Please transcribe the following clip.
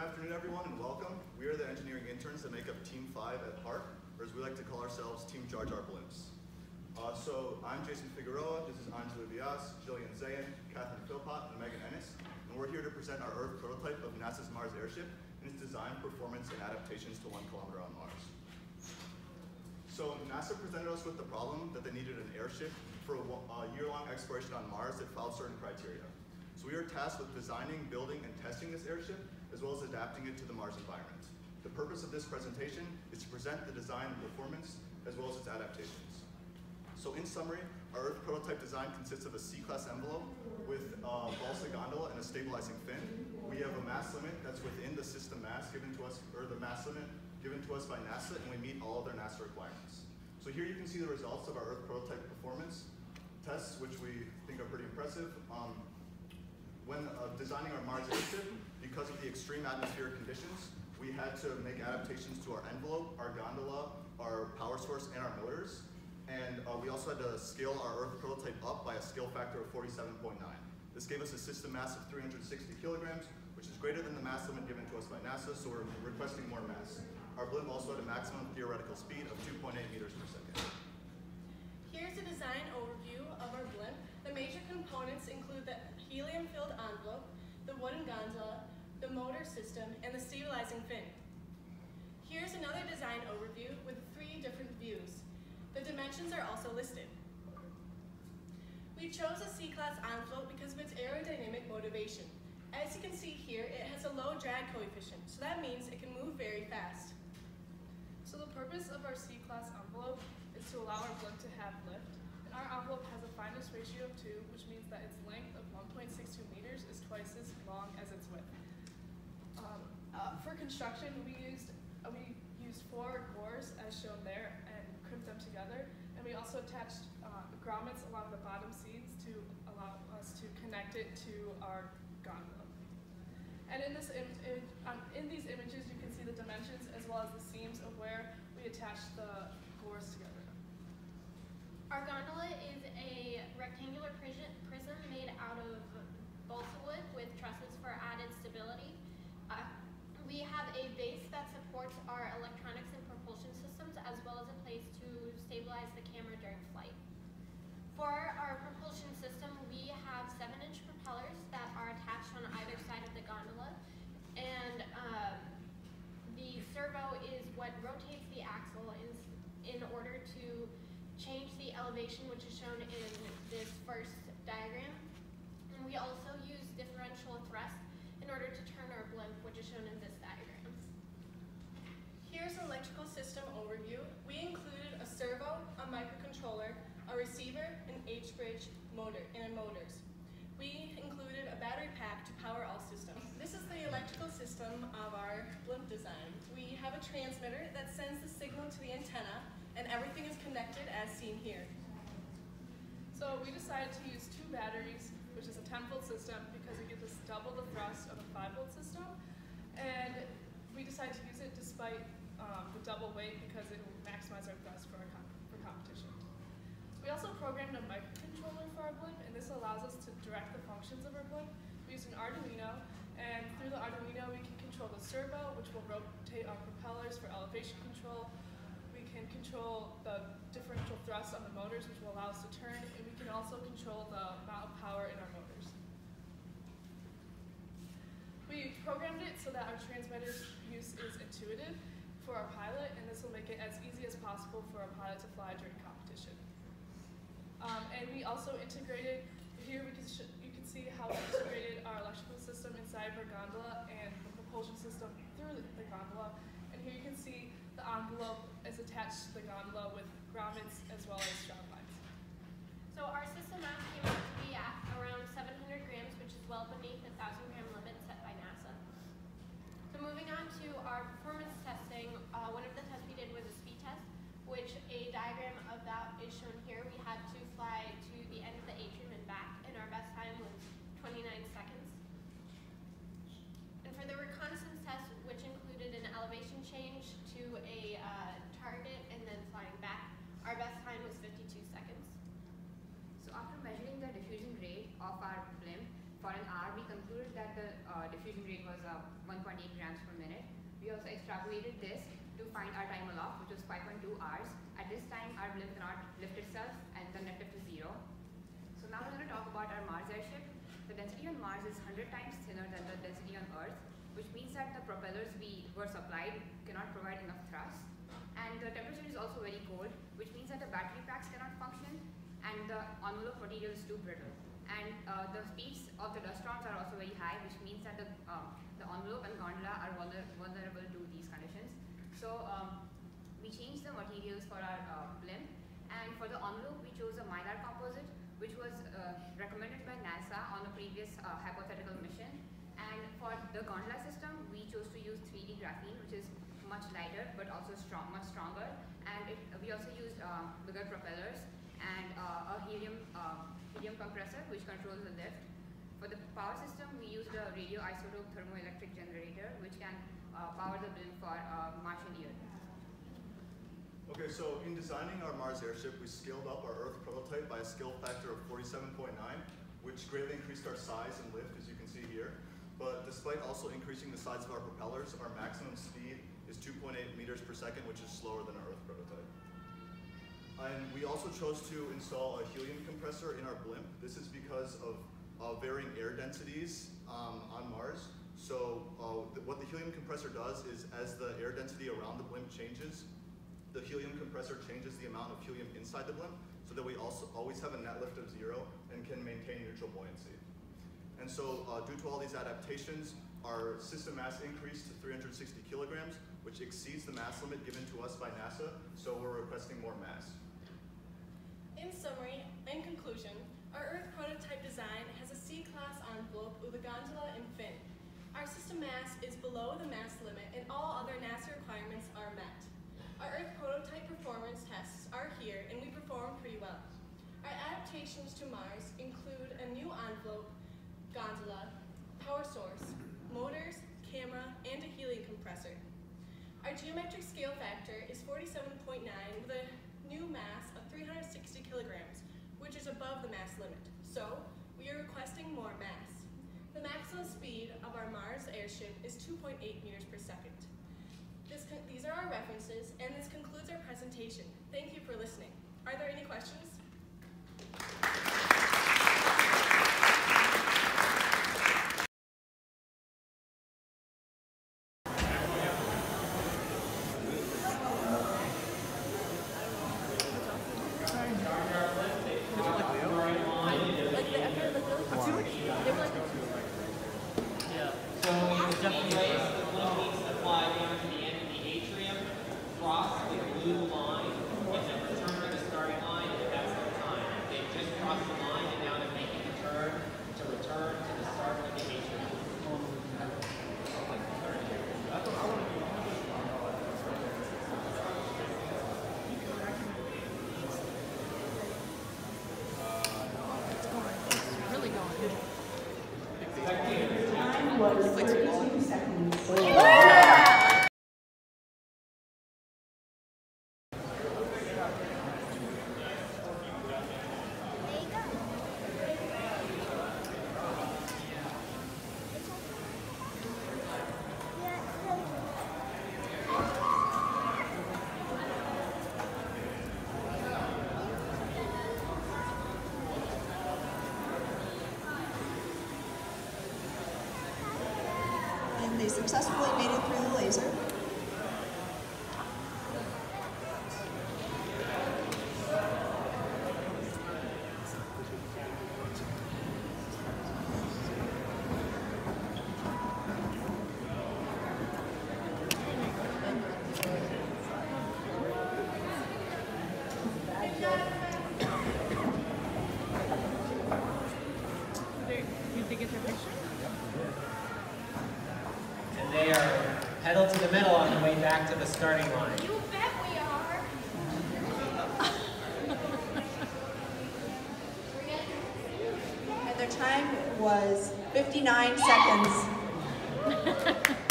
afternoon, everyone, and welcome. We are the engineering interns that make up Team 5 at HARP, or as we like to call ourselves, Team Jar Jar Blimps. Uh, so I'm Jason Figueroa, this is Anjali Vyas, Gillian Zayan, Catherine Philpott, and Megan Ennis, and we're here to present our Earth prototype of NASA's Mars airship and its design, performance, and adaptations to one kilometer on Mars. So NASA presented us with the problem that they needed an airship for a year-long exploration on Mars that followed certain criteria. So we are tasked with designing, building, and testing this airship, as well as adapting it to the Mars environment. The purpose of this presentation is to present the design and performance, as well as its adaptations. So in summary, our Earth prototype design consists of a C-class envelope with a balsa gondola and a stabilizing fin. We have a mass limit that's within the system mass given to us, or the mass limit given to us by NASA, and we meet all of their NASA requirements. So here you can see the results of our Earth prototype performance tests, which we think are pretty impressive. Um, when uh, designing our Mars airship, because of the extreme atmospheric conditions, we had to make adaptations to our envelope, our gondola, our power source, and our motors. And uh, we also had to scale our Earth prototype up by a scale factor of 47.9. This gave us a system mass of 360 kilograms, which is greater than the mass limit given to us by NASA, so we're requesting more mass. Our blimp also had a maximum theoretical speed of 2.8 meters per second. Here's a design overview of our blimp. The major components include the helium-filled envelope, the wooden gondola, the motor system, and the stabilizing fin. Here's another design overview with three different views. The dimensions are also listed. We chose a C-class envelope because of its aerodynamic motivation. As you can see here, it has a low drag coefficient, so that means it can move very fast. So the purpose of our C-class envelope is to allow our blimp to have lift. And our envelope has a fineness ratio of 2, which means that its length of 1.62 meters is twice as long as its width. Uh, for construction, we used uh, we used four gores as shown there and crimped them together. And we also attached uh, grommets along the bottom seats to allow us to connect it to our gondola. And in, this in, um, in these images, you can see the dimensions as well as the seams of where we attached the gores together. Our gondola is a rectangular prism made out of balsa wood with trusses for added stability. Uh, we have a base that supports our electronics and propulsion systems as well as a place to stabilize the camera during flight. For our propulsion system, we have 7-inch propellers that are attached on either side of the gondola. And um, the servo is what rotates the axle in, in order to change the elevation, which is shown in this first diagram. And we also use differential thrust in order to turn our blimp, which is shown in this diagram. Here's an electrical system overview. We included a servo, a microcontroller, a receiver, an H-bridge motor, and motors. We included a battery pack to power all systems. This is the electrical system of our blimp design. We have a transmitter that sends the signal to the antenna, and everything is connected as seen here. So we decided to use two batteries, which is a 10 volt system because it gives us double the thrust of a 5 volt system. And we decided to use it despite um, the double weight because it will maximize our thrust for, our. We also programmed a microcontroller for our blimp, and this allows us to direct the functions of our blimp. We used an Arduino, and through the Arduino we can control the servo, which will rotate our propellers for elevation control. We can control the differential thrust on the motors, which will allow us to turn, and we can also control the amount of power in our motors. We programmed it so that our transmitter's use is intuitive for our pilot, and this will make it as easy as possible for our pilot to fly during competition. Um, and we also integrated, here we can you can see how we integrated our electrical system inside of our gondola and the propulsion system through the, the gondola. And here you can see the envelope is attached to the gondola with grommets as well as strap lines. So our system mass came out to be at around 700 grams, which is well beneath the 1,000 gram limit set by NASA. So moving on to our performance testing, uh, one of the tests we did was a speed test, which a diagram of that is shown here. We had to fly to the end of the atrium and back, and our best time was 29 seconds. And for the reconnaissance test, which included an elevation change to a uh, target and then flying back, our best time was 52 seconds. So after measuring the diffusion rate of our blimp, for an hour, we concluded that the uh, diffusion rate was uh, 1.8 grams per minute. We also extrapolated this to find our time aloft, which was 5.2 hours. At this time, our blimp cannot lift itself and then lift it to zero. So now we're going to talk about our Mars airship. The density on Mars is 100 times thinner than the density on Earth, which means that the propellers we were supplied cannot provide enough thrust. And the temperature is also very cold, which means that the battery packs cannot function and the envelope material is too brittle. And uh, the speeds of the dust storms are also very high, which means that the, um, the envelope and gondola are vulner vulnerable to these conditions. So um, we changed the materials for our uh, blimp, and for the envelope we chose a mylar composite, which was uh, recommended by NASA on a previous uh, hypothetical mission. And for the gondola system, we chose to use 3D graphene, which is much lighter but also strong, much stronger. And it, we also used um, bigger propellers and uh, a helium, uh, helium compressor which controls the lift. For the power system, we used a radioisotope thermoelectric generator which can uh, power the blimp for uh, Martian year. Okay, so in designing our Mars airship, we scaled up our Earth prototype by a scale factor of 47.9, which greatly increased our size and lift, as you can see here. But despite also increasing the size of our propellers, our maximum speed is 2.8 meters per second, which is slower than our Earth prototype. And we also chose to install a helium compressor in our blimp. This is because of uh, varying air densities um, on Mars. So uh, what the helium compressor does is as the air density around the blimp changes, the helium compressor changes the amount of helium inside the blimp so that we also always have a net lift of zero and can maintain neutral buoyancy. And so uh, due to all these adaptations, our system mass increased to 360 kilograms, which exceeds the mass limit given to us by NASA, so we're requesting more mass. In summary, in conclusion, our Earth prototype design has a C-class envelope with a gondola and fin. Our system mass is below the mass limit and all other NASA requirements are met. Our Earth prototype performance tests are here and we perform pretty well. Our adaptations to Mars include a new envelope, gondola, power source, motors, camera, and a helium compressor. Our geometric scale factor is 47.9 with a new mass of 360 kilograms, which is above the mass limit. So, we are requesting more mass. The maximum speed of our Mars airship is 2.8 meters per second. These are our references, and this concludes our presentation. Thank you for listening. Are there any questions? Raise the blue needs to fly down to the end of the atrium, cross the blue line, and then return to the starting line, and that's their time. They just crossed the line, and now they're making the turn to return to the start of the atrium. Time was 32 seconds. And they successfully made it through the laser. And they are pedal to the metal on the way back to the starting line. You bet we are. And their time was 59 seconds.